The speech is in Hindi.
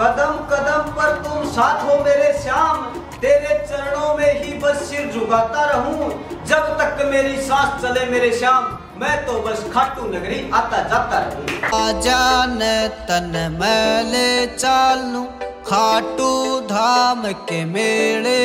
कदम कदम पर तुम साथ हो मेरे श्याम। तेरे चरणों में ही बस सिर झुकाता रहूँ। जब तक मेरी सांस चले मेरे श्याम, मैं तो बस खाटू नगरी आता जाता रहूँ। आजान तन मैले चालू खाटू धाम के मेले